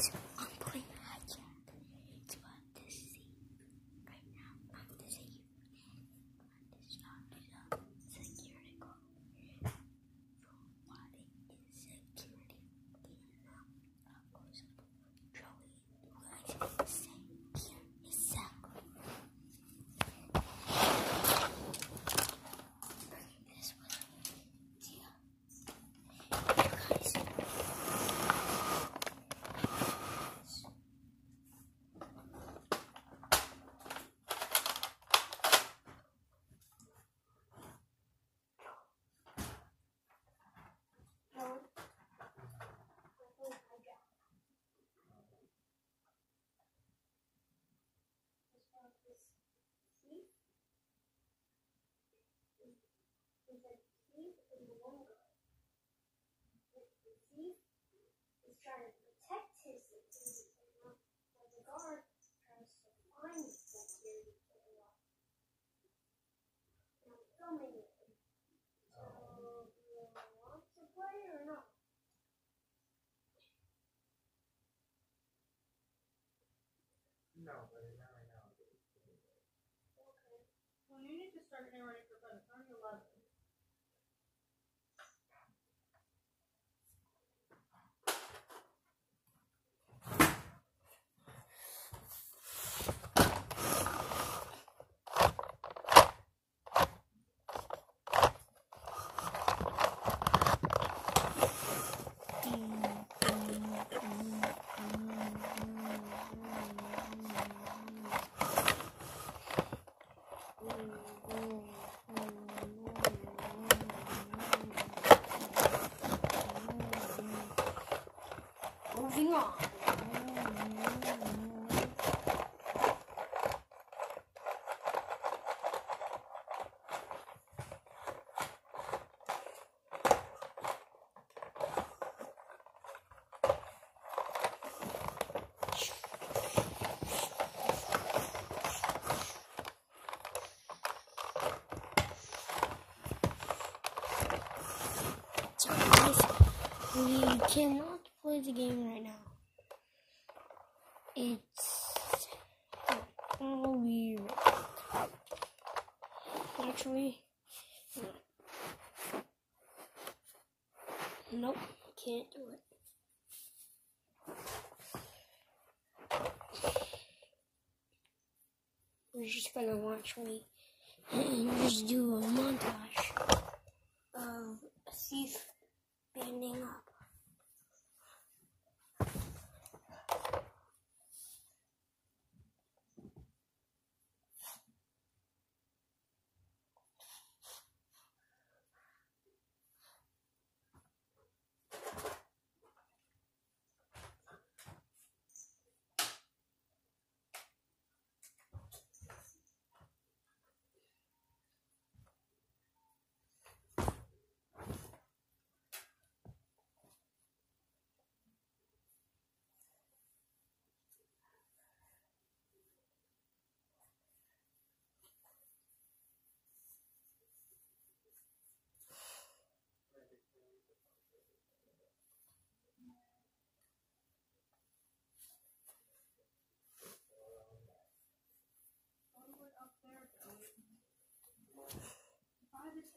Thanks. He is trying to protect his security camera, but the guard tries to find the security camera. And I'm filming it. So, do you want to play or not? No, but not right now. Okay. Well, you need to start getting ready for bed. It's already 11. On. We cannot play the game right now. It's all weird. Actually, nope, can't do it. We're just gonna watch me and just do a montage of a thief banding up.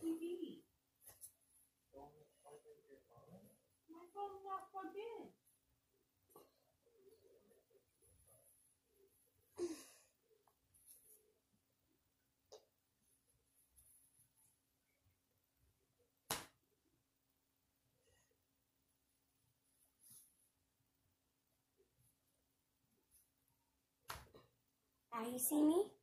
TV. My phone's not plugged in. Now you see me?